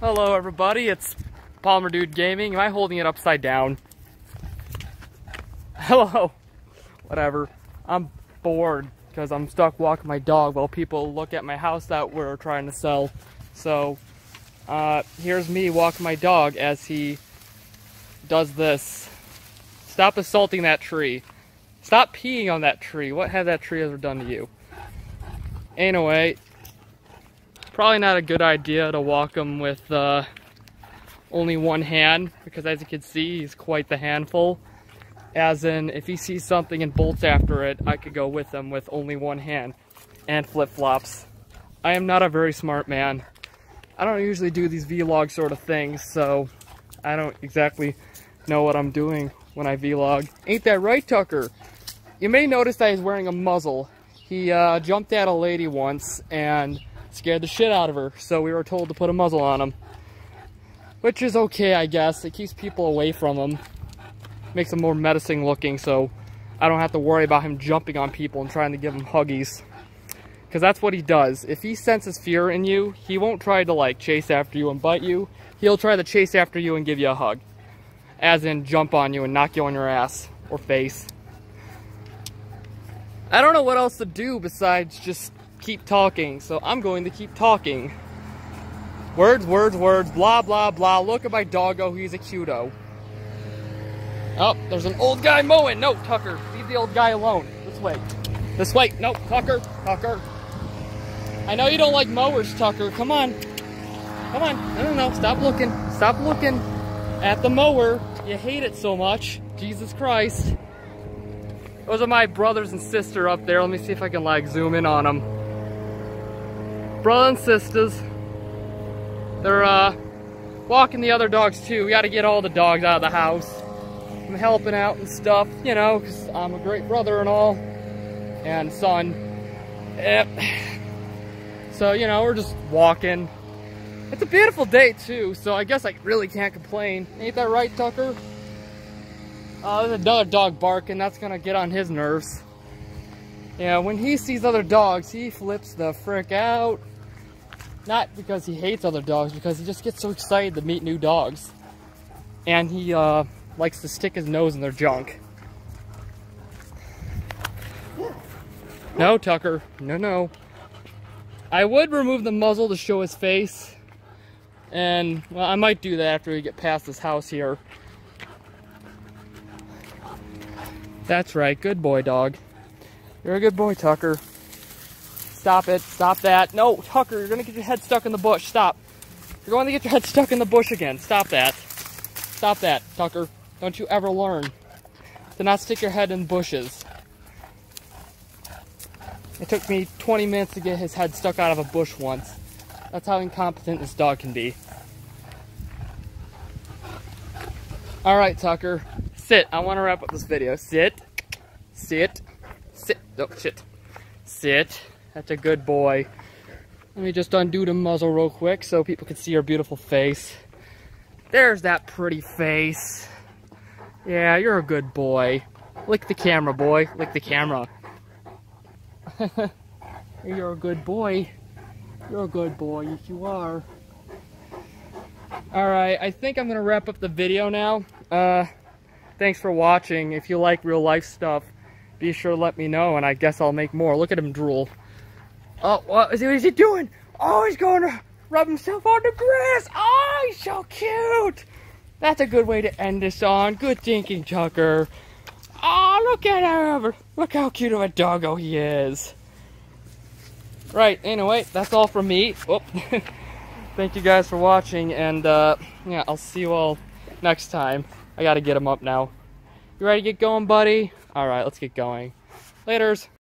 Hello everybody, it's PalmerDude Gaming. Am I holding it upside down? Hello. Whatever. I'm bored because I'm stuck walking my dog while people look at my house that we're trying to sell. So, uh, here's me walking my dog as he does this. Stop assaulting that tree. Stop peeing on that tree. What has that tree ever done to you? Anyway, probably not a good idea to walk him with uh, only one hand because as you can see, he's quite the handful. As in, if he sees something and bolts after it, I could go with him with only one hand and flip-flops. I am not a very smart man. I don't usually do these vlog sort of things, so I don't exactly know what I'm doing when I vlog. Ain't that right, Tucker? You may notice that he's wearing a muzzle. He uh, jumped at a lady once and scared the shit out of her, so we were told to put a muzzle on him. Which is okay, I guess. It keeps people away from him. Makes him more menacing looking, so I don't have to worry about him jumping on people and trying to give him huggies. Because that's what he does. If he senses fear in you, he won't try to like chase after you and bite you. He'll try to chase after you and give you a hug. As in jump on you and knock you on your ass or face. I don't know what else to do besides just keep talking, so I'm going to keep talking. Words, words, words, blah, blah, blah. Look at my doggo, he's a cuto. Oh, there's an old guy mowing. No, Tucker, leave the old guy alone. This way. This way. No, Tucker, Tucker. I know you don't like mowers, Tucker. Come on. Come on. No, no, no. Stop looking. Stop looking at the mower. You hate it so much. Jesus Christ. Those are my brothers and sister up there. Let me see if I can like zoom in on them. Brother and sisters. They're uh, walking the other dogs too. We got to get all the dogs out of the house. I'm helping out and stuff, you know, because I'm a great brother and all. And son. Yep. So, you know, we're just walking. It's a beautiful day too, so I guess I really can't complain. Ain't that right, Tucker? Uh, there's another dog barking. That's gonna get on his nerves. Yeah, when he sees other dogs, he flips the frick out. Not because he hates other dogs, because he just gets so excited to meet new dogs. And he uh, likes to stick his nose in their junk. No, Tucker. No, no. I would remove the muzzle to show his face. And, well, I might do that after we get past this house here. That's right. Good boy, dog. You're a good boy, Tucker. Stop it. Stop that. No, Tucker, you're going to get your head stuck in the bush. Stop. You're going to get your head stuck in the bush again. Stop that. Stop that, Tucker. Don't you ever learn to not stick your head in bushes. It took me 20 minutes to get his head stuck out of a bush once. That's how incompetent this dog can be. All right, Tucker. Sit. I want to wrap up this video. Sit. Sit. Sit. Oh, shit. Sit. That's a good boy. Let me just undo the muzzle real quick so people can see your beautiful face. There's that pretty face. Yeah, you're a good boy. Lick the camera, boy. Lick the camera. you're a good boy. You're a good boy. You are. Alright, I think I'm going to wrap up the video now. Uh, thanks for watching. If you like real life stuff, be sure to let me know, and I guess I'll make more. Look at him drool. Oh, what is he, what is he doing? Oh, he's going to rub himself on the grass. Oh, he's so cute. That's a good way to end this on. Good thinking, Tucker. Oh, look at him. Look how cute of a doggo he is. Right, anyway, that's all from me. Oh. Thank you guys for watching, and uh, yeah, I'll see you all next time. I gotta get him up now. You ready to get going, buddy? Alright, let's get going. Laters.